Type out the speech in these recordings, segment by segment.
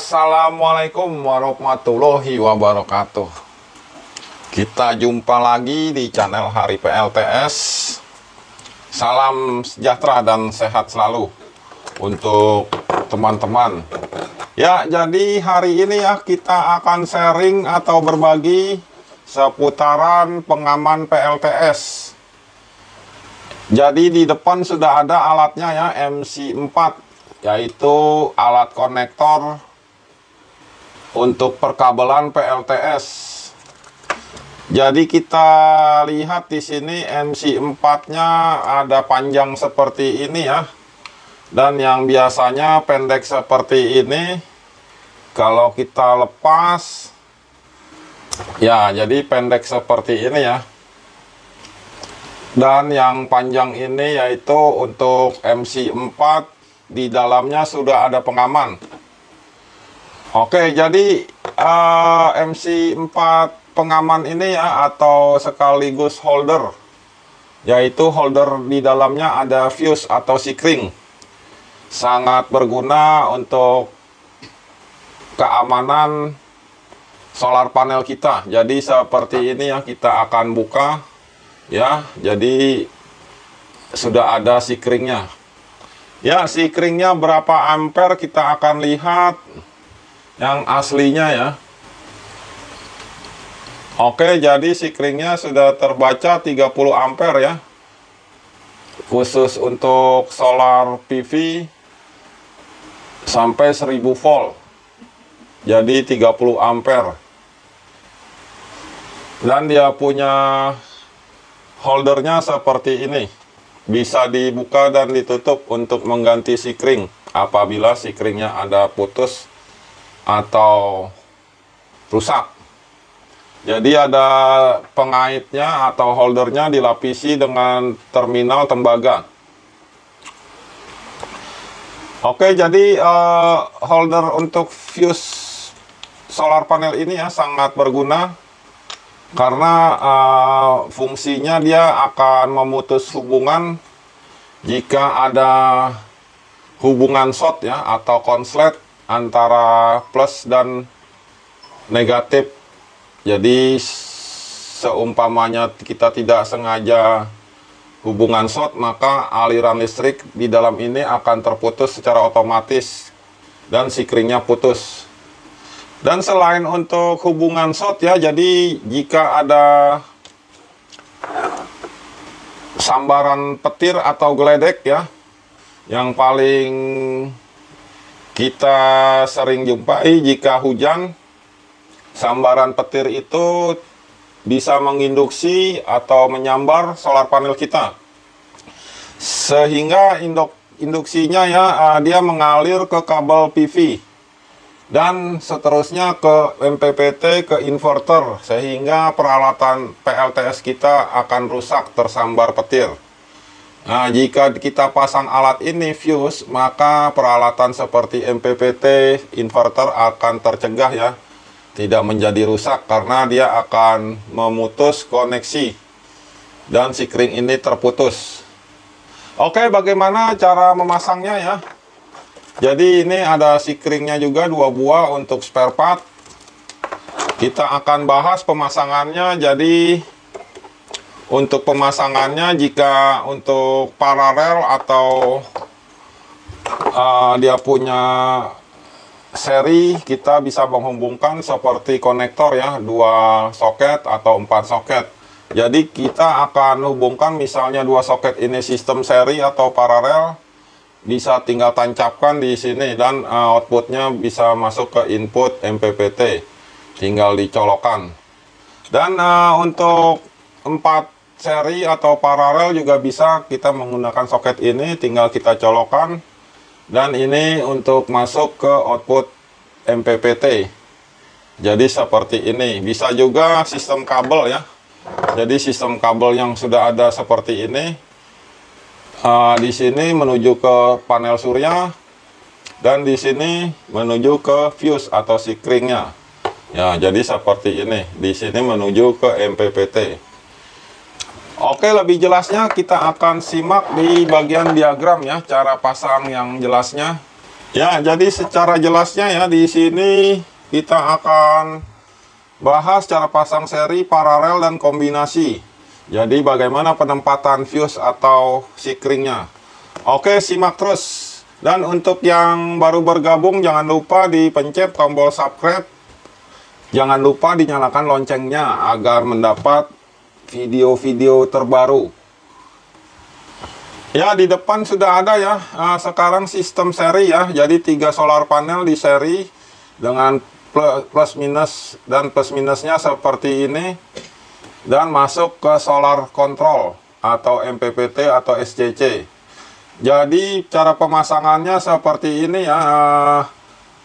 Assalamualaikum warahmatullahi wabarakatuh. Kita jumpa lagi di channel Hari PLTS Salam sejahtera dan sehat selalu Untuk teman-teman. Ya jadi hari ini ya kita akan sharing atau berbagi Seputaran pengaman PLTS Jadi di depan sudah ada alatnya ya MC4 yaitu alat konektor untuk perkabelan PLTS. Jadi kita lihat di sini MC4-nya ada panjang seperti ini ya. Dan yang biasanya pendek seperti ini kalau kita lepas ya jadi pendek seperti ini ya. Dan yang panjang ini yaitu untuk MC4 di dalamnya sudah ada pengaman. Oke, jadi uh, MC4 pengaman ini ya atau sekaligus holder yaitu holder di dalamnya ada fuse atau sikring. Sangat berguna untuk keamanan solar panel kita. Jadi seperti ini ya kita akan buka ya. Jadi sudah ada sikringnya. Ya, sikringnya berapa ampere kita akan lihat yang aslinya ya. Oke, jadi sikringnya sudah terbaca 30 ampere ya. Khusus untuk solar PV sampai 1000 volt. Jadi 30 ampere. Dan dia punya holdernya seperti ini bisa dibuka dan ditutup untuk mengganti sikring apabila sikringnya ada putus atau rusak. Jadi ada pengaitnya atau holdernya dilapisi dengan terminal tembaga. Oke, jadi uh, holder untuk fuse solar panel ini ya sangat berguna karena uh, fungsinya dia akan memutus hubungan jika ada hubungan short ya atau konslet antara plus dan negatif. Jadi seumpamanya kita tidak sengaja hubungan short maka aliran listrik di dalam ini akan terputus secara otomatis dan sikringnya putus. Dan selain untuk hubungan shot ya, jadi jika ada sambaran petir atau geledek ya, yang paling kita sering jumpai jika hujan, sambaran petir itu bisa menginduksi atau menyambar solar panel kita. Sehingga induk, induksinya ya, uh, dia mengalir ke kabel PV dan seterusnya ke MPPT ke inverter sehingga peralatan PLTS kita akan rusak tersambar petir. Nah, jika kita pasang alat ini fuse, maka peralatan seperti MPPT inverter akan tercegah ya, tidak menjadi rusak karena dia akan memutus koneksi dan sikring ini terputus. Oke, bagaimana cara memasangnya ya? Jadi ini ada sikringnya juga dua buah untuk spare part. Kita akan bahas pemasangannya. Jadi untuk pemasangannya jika untuk paralel atau uh, dia punya seri kita bisa menghubungkan seperti konektor ya dua soket atau empat soket. Jadi kita akan hubungkan misalnya dua soket ini sistem seri atau paralel bisa tinggal tancapkan di sini dan uh, outputnya bisa masuk ke input MPPT tinggal dicolokkan. Dan uh, untuk empat seri atau paralel juga bisa kita menggunakan soket ini tinggal kita colokkan. Dan ini untuk masuk ke output MPPT jadi seperti ini. Bisa juga sistem kabel ya. Jadi sistem kabel yang sudah ada seperti ini uh, di sini menuju ke panel surya dan di sini menuju ke fuse atau sikringnya ya jadi seperti ini. Di sini menuju ke MPPT oke lebih jelasnya kita akan simak di bagian diagram ya cara pasang yang jelasnya Ya, jadi secara jelasnya ya di sini kita akan bahas cara pasang seri, paralel dan kombinasi. Jadi bagaimana penempatan fuse atau sikringnya. Oke, simak terus. Dan untuk yang baru bergabung jangan lupa dipencet tombol subscribe. Jangan lupa dinyalakan loncengnya agar mendapat video-video terbaru. Ya, di depan sudah ada ya. Nah, sekarang sistem seri ya. Jadi tiga solar panel di seri dengan plus minus dan plus minusnya seperti ini. Dan masuk ke solar control atau MPPT atau SCC. Jadi cara pemasangannya seperti ini ya.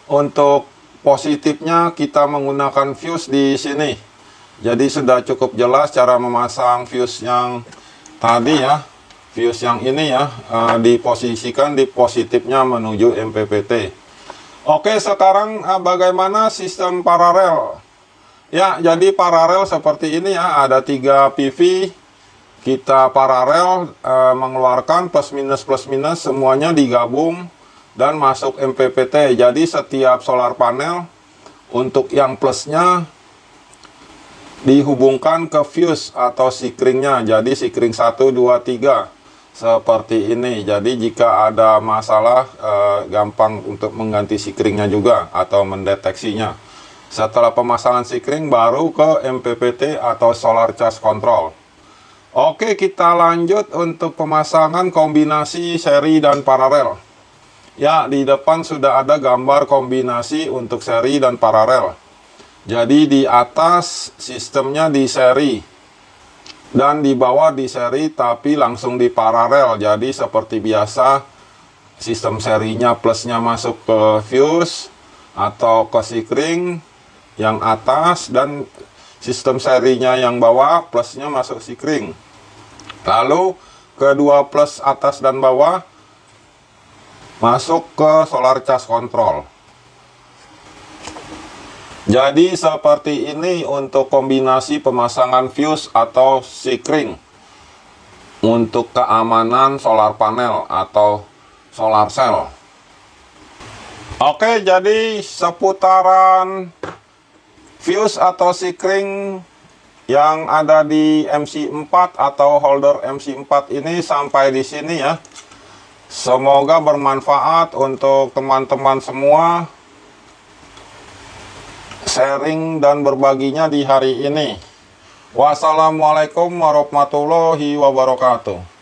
Untuk positifnya kita menggunakan fuse di sini. Jadi sudah cukup jelas cara memasang fuse yang tadi ya. Fuse yang ini ya uh, diposisikan di positifnya menuju MPPT oke sekarang uh, bagaimana sistem paralel? Ya jadi paralel seperti ini ya ada tiga PV kita paralel uh, mengeluarkan plus minus plus minus semuanya digabung dan masuk MPPT jadi setiap solar panel untuk yang plusnya dihubungkan ke fuse atau sikringnya jadi sikring 1 2 3 seperti ini. Jadi jika ada masalah eh, gampang untuk mengganti sikringnya juga atau mendeteksinya. Setelah pemasangan sikring baru ke MPPT atau Solar Charge Control. Oke, kita lanjut untuk pemasangan kombinasi seri dan paralel. Ya, di depan sudah ada gambar kombinasi untuk seri dan paralel. Jadi di atas sistemnya di seri. Dan di bawah di seri tapi langsung di paralel. Jadi seperti biasa sistem serinya plusnya masuk ke fuse atau ke sikring yang atas dan sistem serinya yang bawah plusnya masuk sikring lalu kedua plus atas dan bawah masuk ke solar charge control jadi seperti ini untuk kombinasi pemasangan fuse atau sikring untuk keamanan solar panel atau solar cell. Oke, jadi seputaran fuse atau sikring yang ada di MC4 atau holder MC4 ini sampai di sini ya. Semoga bermanfaat untuk teman-teman semua sharing dan berbaginya di hari ini. Wassalamualaikum warahmatullahi wabarakatuh.